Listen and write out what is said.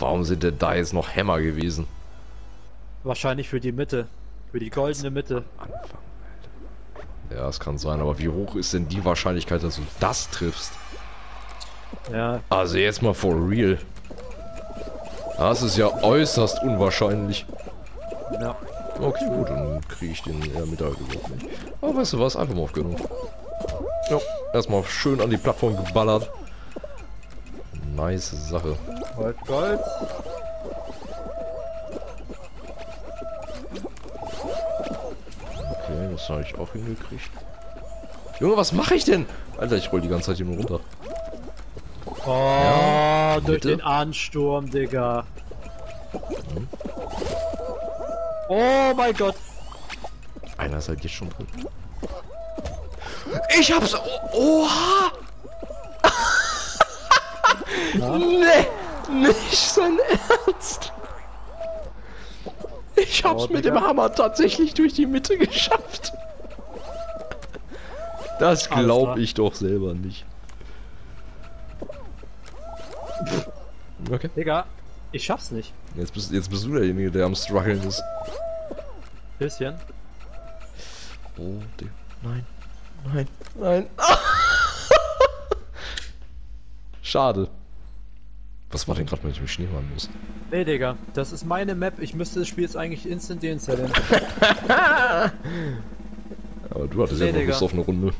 Warum sind denn da jetzt noch Hämmer gewesen? Wahrscheinlich für die Mitte. Für die goldene Mitte. Anfang. Ja, es kann sein, aber wie hoch ist denn die Wahrscheinlichkeit, dass du das triffst? Ja, Also jetzt mal for real. Das ist ja äußerst unwahrscheinlich. ja. Okay, gut, dann kriege ich den eher mit gesagt nicht. Aber weißt du was, einfach mal aufgenommen. Ja, erstmal schön an die Plattform geballert. Nice Sache. Gold, Gold. Okay, das habe ich auch hingekriegt. Junge, was mache ich denn? Alter, ich roll die ganze Zeit hier runter. Oh, Ja, durch bitte? den Ansturm, Digga. Oh mein Gott. Einer ist halt jetzt schon drin. Ich hab's. Oh, oha! nee, nicht sein Ernst. Ich hab's Oh, mit Digga. dem Hammer tatsächlich durch die Mitte geschafft. Das glaub ich doch selber nicht. Okay, Digga, ich schaff's nicht. jetzt bist, jetzt bist du derjenige, der am struggeln ist. Bisschen. Oh, der. Nein. Nein. Nein. Schade. Was war denn gerade mit dem Schneemann los? Nee, Digga, das ist meine Map. Ich müsste das Spiel jetzt eigentlich instant deinstallieren. Aber du hattest Nee, ja noch. Lust auf eine Runde.